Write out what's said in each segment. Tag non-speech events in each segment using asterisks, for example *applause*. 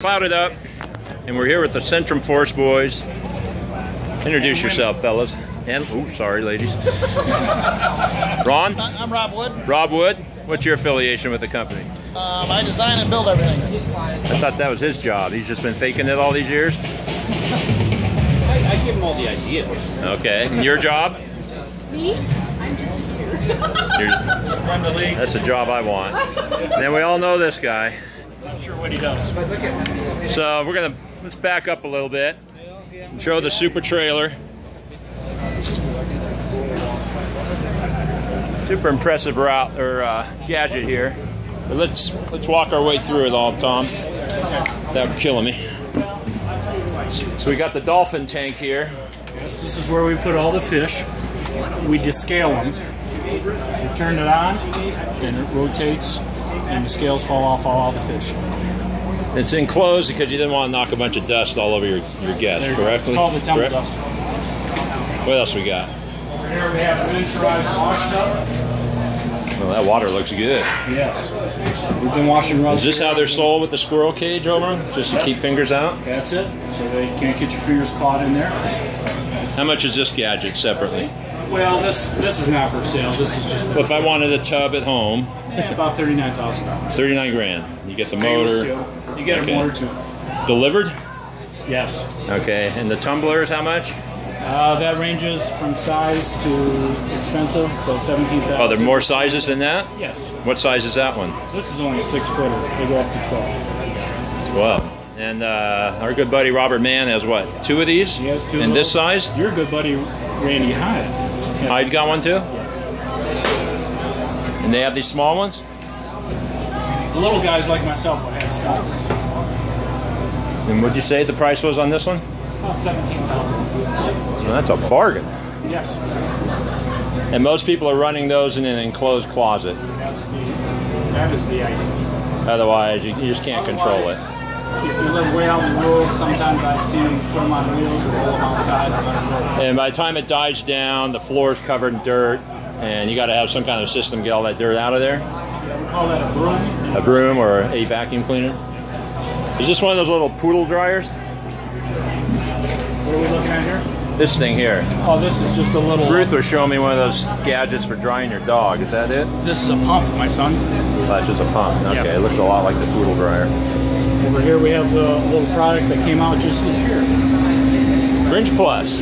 Clouded up, and we're here with the Centrum Force boys. Introduce yourself, fellas. And, oh, sorry, ladies. *laughs* Ron? I'm Rob Wood. Rob Wood? What's your affiliation with the company? Um, I design and build everything. I thought that was his job. He's just been faking it all these years? I, I give him all the ideas. Okay. And your job? Me? I'm just here. Yours- *laughs* that's the job I want. And then we all know this guy. Not sure what he does. So we're gonna let's back up a little bit and show the super trailer. Super impressive route or uh, gadget here. But let's let's walk our way through it all, Tom. Without killing me. So we got the dolphin tank here. Yes, this is where we put all the fish. We descale them. We turn it on, and it rotates, and the scales fall off all the fish. It's enclosed because you didn't want to knock a bunch of dust all over your, your guests, There you go. correctly? It's called the tumble Correct? duster. What else we got? Over here we have miniaturized wash tub. Well, that water looks good. Yes. We've been washing rugs. Is this how they're sold with the squirrel cage over them? Just to keep fingers out? That's it. So they can't get your fingers caught in there. How much is this gadget separately? Well, this this is not for sale. This is just Well, if I wanted a tub at home, yeah, about thirty-nine thousand dollars. 39 grand. You get the motor You get Okay. a motor too. delivered? Yes. Okay. And the tumblers, how much? Uh, that ranges from size to expensive, so seventeen thousand. Oh, there are more sizes than that? Yes. What size is that one? This is only a six footer. They go up to 12. 12. And uh, our good buddy Robert Mann has what? Two of these? He has two. And this size? Your good buddy Randy Has- Hyde got one too? And they have these small ones? The little guys like myself will have stockers. And what'd you say the price was on this one? It's about 17000 Well, that's a bargain. Yes. And most people are running those in an enclosed closet. That's the, that is the idea. Otherwise, you, you just can't control it. If you live way out in the rural, sometimes I've seen them put them on wheels or roll them outside. And by the time it dies down, the floor is covered in dirt, and you got to have some kind of system to get all that dirt out of there. Yeah, we call that a broom. A broom or a vacuum cleaner. Is this one of those little poodle dryers? What are we looking at here? This thing here. Oh, this is just a little. Ruth was showing me one of those gadgets for drying your dog. Is that it? This is a pump, my son. Oh, that's just a pump. Okay, Yeah. it looks a lot like the poodle dryer. Over here we have the little product that came out just this year. Fringe Plus.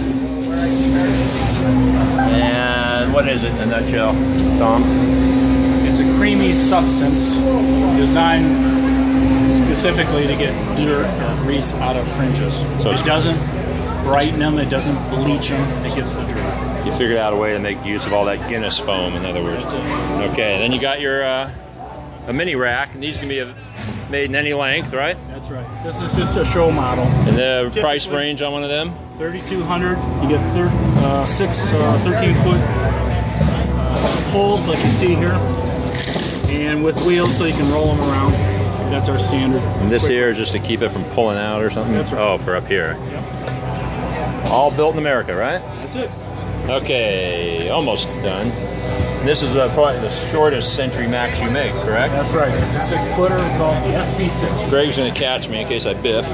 And what is it in a nutshell, Tom? It's a creamy substance designed specifically to get dirt or grease out of fringes. So it doesn't brighten them, it doesn't bleach them, it gets the dirt. You figured out a way to make use of all that Guinness foam, in other words. Okay, then you got your uh, a mini rack, and these can be made in any length, right? That's right. This is just a show model. And the price range on one of them? 3200 you get thir- uh, six uh, 13 foot uh, poles like you see here. And with wheels so you can roll them around. That's our standard. And this Quick- here is just to keep it from pulling out or something? That's right. Oh, for up here. All built in America, right? That's it. Okay, almost done. This is uh, probably the shortest Century Max you make, correct? That's right. It's a six footer called the SP6. Greg's gonna catch me in case I biff.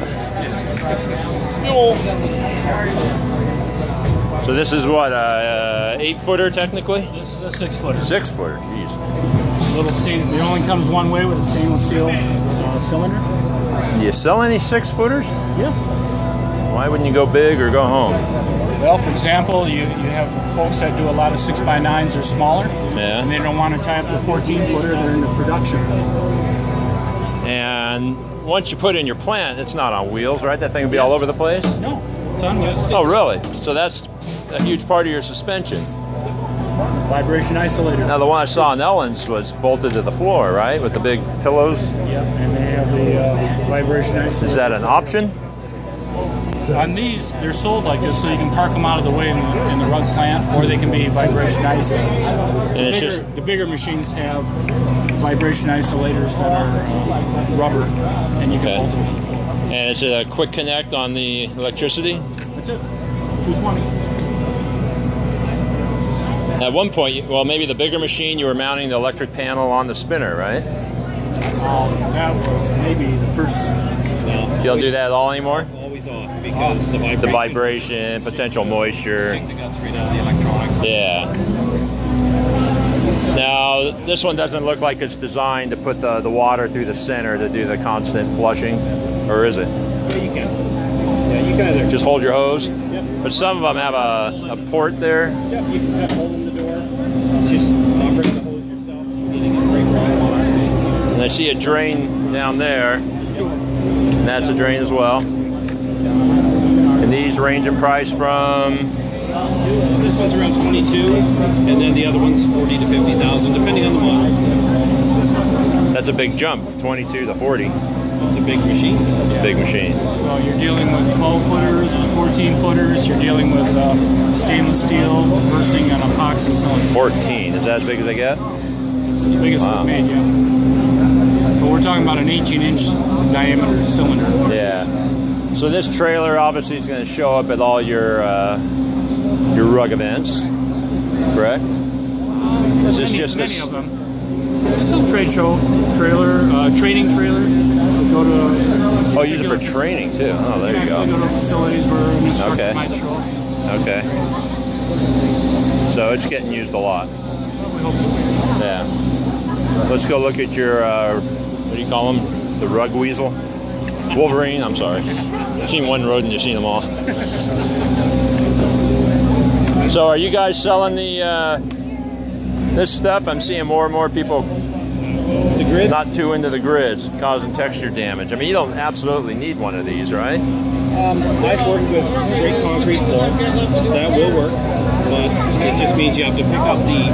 So this is what, uh, eight footer technically? This is a six footer. Six footer, jeez. Little stain. It only comes one way with a stainless steel uh, cylinder. Do you sell any six footers? Yeah. Why wouldn't you go big or go home? Well, for example, you, you have folks that do a lot of six by nines or smaller, and they don't want to tie up the 14 footer. They're into production. And once you put in your plant, it's not on wheels, right? That thing will be all over the place? No, it's on wheels. Oh, really? So that's a huge part of your suspension. Vibration isolators. Now, the one I saw in Ellen's was bolted to the floor, right? With the big pillows. Yep, and they have the uh, vibration isolators. Is that an option? On these, they're sold like this, so you can park them out of the way in the, in the rug plant, or they can be vibration isolators. And The it's bigger, just the bigger machines have vibration isolators that are uh, rubber, and you can Okay. bolt them to the floor. and it's a quick connect on the electricity. That's it. 220. At one point, well, maybe the bigger machine, you were mounting the electric panel on the spinner, right? Um, that was maybe the first No, You don't do that at all anymore? Always off because the vibration. The vibration, potential moisture. The guts right out of the electronics. Yeah. Now, this one doesn't look like it's designed to put the, the water through the center to do the constant flushing, or is it? Yeah, you can. Yeah, you can either. Just hold your hose? Yep. But some of them have a, a port there. Yep, you can have hole in the door. Just the hose yourself, so you're getting where you. And I see a drain down there, There's two of them. and that's a drain as well. And these range in price from This one's around 22, and then the other one's 40 to 50,000, depending on the model. that's a big jump, 22 to 40. It's a big machine. Big machine. So you're dealing with 12 footers to 14 footers. You're dealing with uh, stainless steel versing an epoxy cylinder. 14. Is that as big as they get? It's the biggest Wow. we've made yet. But we're talking about an 18 inch diameter cylinder. Yeah. So this trailer obviously is going to show up at all your uh, your rug events, correct? Is this Many- just many this? of them. It's still trade show trailer, uh, training trailer. Go to. Oh, use it for training too. Oh, there you actually go. go to facilities where an instructor Okay. might show. up. Okay. So it's getting used a lot. We hope to. Yeah. Let's go look at your uh, what do you call them? The rug weasel, Wolverine. I'm sorry. Seen one rodent. You've seen them all. So are you guys selling the uh, this stuff? I'm seeing more and more people not too into the grids, causing texture damage. I mean, you don't absolutely need one of these, right? Um, I've worked with straight concrete floor. That will work, but it just means you have to pick up the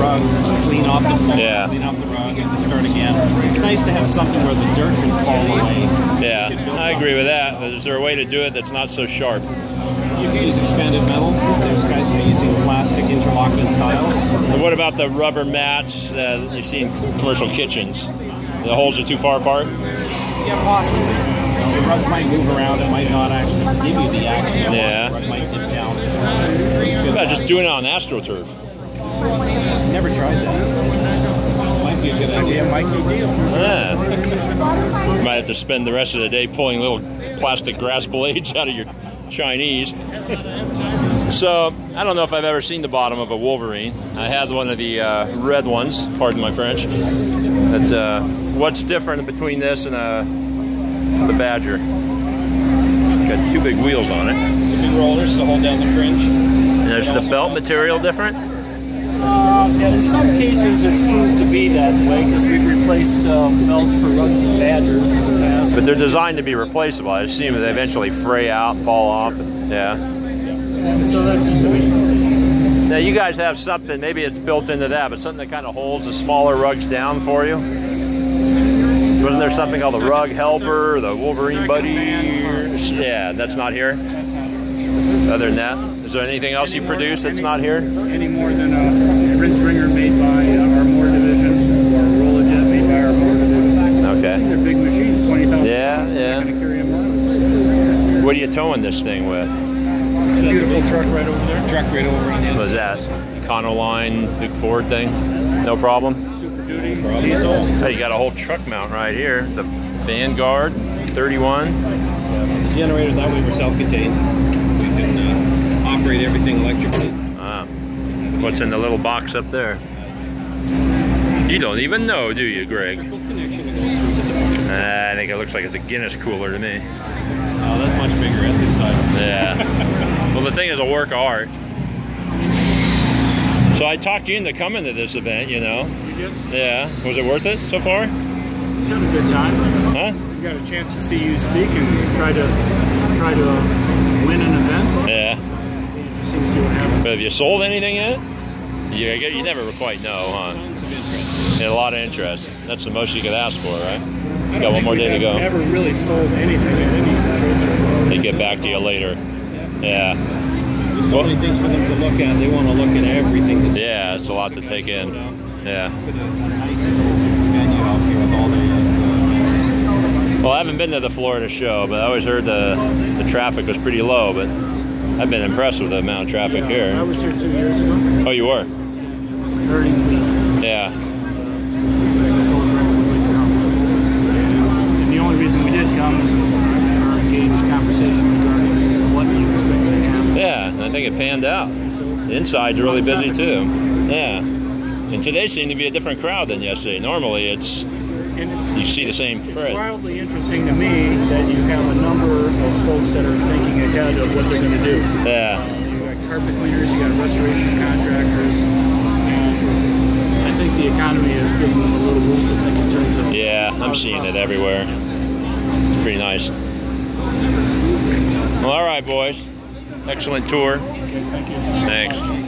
rug, clean off the floor, Yeah. clean off the rug, and start again. It's nice to have something where the dirt can fall away. Yeah, I agree with that. But is there a way to do it that's not so sharp? You can use expanded metal. There's guys that are using plastic interlocking tiles. And what about the rubber mats that you see in commercial kitchens? The holes are too far apart. Yeah, possibly. The rug might move around. It might not actually give you the action. Yeah. The rug might dip down. Yeah, just doing it on AstroTurf. Never tried that. Might be a good idea. Yeah. You might have to spend the rest of the day pulling little plastic grass blades out of your Chinese. So I don't know if I've ever seen the bottom of a Wolverine. I had one of the uh, red ones. Pardon my French. But uh, what's different between this and uh, the Badger? Got two big wheels on it. Big rollers to hold down the fringe. And is the belt material different? Uh, yeah, in some cases, it's proved to be that way because we've replaced uh, belts for rugs and badgers in the past. But they're designed to be replaceable. I assume they eventually fray out, fall off. Yeah. yeah. so that's just the way. Now you guys have something, maybe it's built into that, but something that kind of holds the smaller rugs down for you. Wasn't there something called the Rug Helper, or the Wolverine Buddy? Yeah, that's not here. Other than that, is there anything else you produce that's not here? Any more than a rinse ringer made by uh, our Moore division or a Rollajet made by our Moore division. These Okay. are big machines, 20,000 Yeah, pounds. yeah. They're going to carry them around. What are you towing this thing with? Beautiful truck right over there. Truck right over on the other Was that Econoline big Ford thing? No problem. Super Duty, diesel. Hey, you got a whole truck mount right here. The Vanguard 31. The generator that way we're self-contained. We can uh, operate everything electrically. What's in the little box up there? You don't even know, do you, Greg? Connection that goes through the Ah, I think it looks like it's a Guinness cooler to me. Oh, that's much bigger. That's inside. Yeah. *laughs* well, the thing is a work of art. So I talked you into coming to this event, you know. You did? Yeah. Was it worth it so far? You had a good time. Huh? We got a chance to see you speak and try to try to win an event. Yeah. Just to see what happens. But have you sold anything yet? You, you never quite know, huh? Tons of. Yeah, a lot of interest. That's the most you could ask for, right? Got one more day to go. Never really sold anything at any. They get back to you later. Yeah. There's so many things for them to look at. They want to look at everything. That's Yeah, it's a lot to take in. Yeah. Put a nice little venue out here with all the. Well, I haven't been to the Florida show, but I always heard the the traffic was pretty low. But I've been impressed with the amount of traffic yeah, here. I was here two years ago. Oh, you were? Very yeah. And the only reason we did come is our engaged conversation regarding what you expect to happen. Yeah, I think it panned out. The inside's really busy too. Yeah. And today seemed to be a different crowd than yesterday. Normally it's, you see the same. It's thread. wildly interesting to me that you have a number of folks that are thinking ahead of what they're going to do. Yeah. You got carpet cleaners, you got restoration contractors, and I think the economy is giving them a little boost. I think in terms of Yeah, I'm seeing it everywhere. It's pretty nice. Well, all right, boys. Excellent tour. Okay, thank you. Thanks.